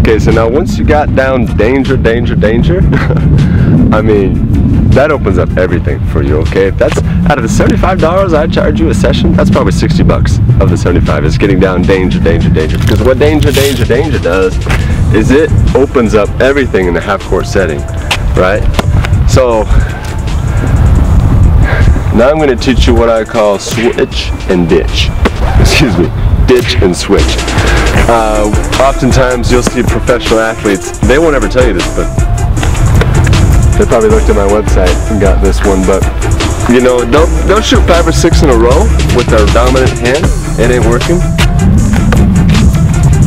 Okay, so now once you got down danger, danger, danger, I mean, that opens up everything for you, okay? If that's out of the $75 I charge you a session, that's probably 60 bucks of the 75 is getting down danger, danger, danger. Because what danger, danger, danger does is it opens up everything in the half court setting, right? So now I'm going to teach you what I call switch and ditch. Excuse me, ditch and switch. Uh, oftentimes you'll see professional athletes, they won't ever tell you this, but they probably looked at my website and got this one, but you know, they'll, they'll shoot five or six in a row with their dominant hand. It ain't working.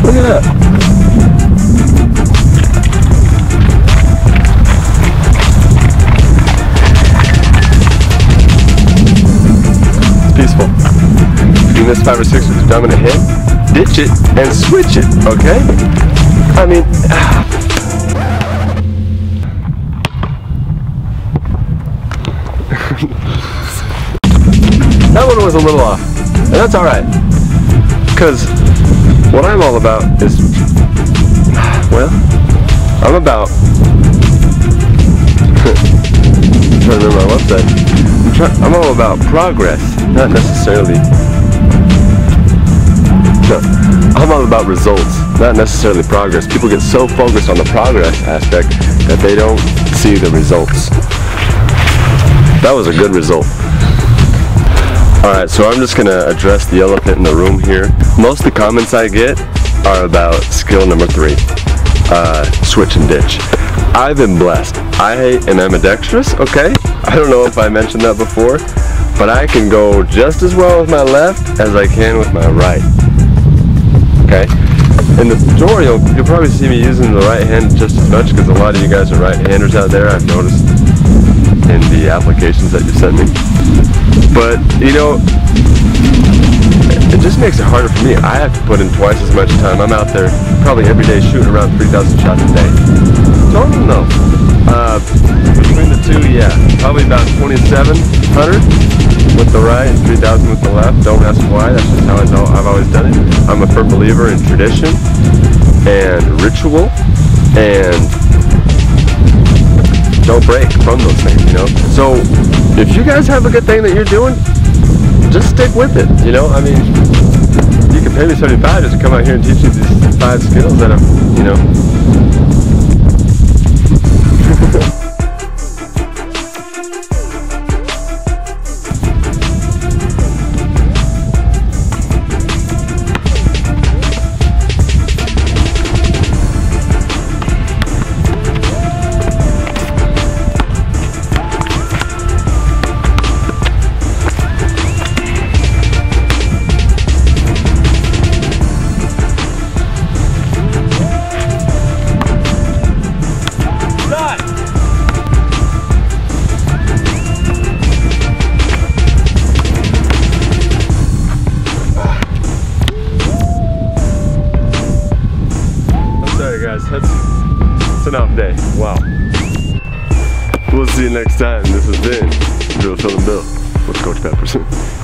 Look at that. Miss five or six with your dominant hand, ditch it and switch it, okay? I mean, ah. that one was a little off. And that's alright. Because what I'm all about is, well, I'm about, I'm trying to remember my website. I'm, try, I'm all about progress, not necessarily, I'm all about results, not necessarily progress. People get so focused on the progress aspect that they don't see the results. That was a good result. Alright, so I'm just gonna address the elephant in the room here. Most of the comments I get are about skill number three, uh, switch and ditch. I've been blessed. I am ambidextrous, okay? I don't know if I mentioned that before, but I can go just as well with my left as I can with my right. Okay? In the tutorial, you'll probably see me using the right hand just as much because a lot of you guys are right-handers out there, I've noticed in the applications that you sent me. But, you know, it just makes it harder for me. I have to put in twice as much time. I'm out there probably every day shooting around 3,000 shots a day. Total, no. Uh, between the two, yeah, probably about 2,700 with the right and 3,000 with the left. Don't ask why, that's just how I know I've always done it. I'm a firm believer in tradition and ritual and don't break from those things, you know? So if you guys have a good thing that you're doing, just stick with it, you know? I mean, you can pay me 75 just to come out here and teach you these five skills that I'm, you know, guys, that's, that's an off day. Wow. We'll see you next time. This has been Drill and Bill with Coach Peppers.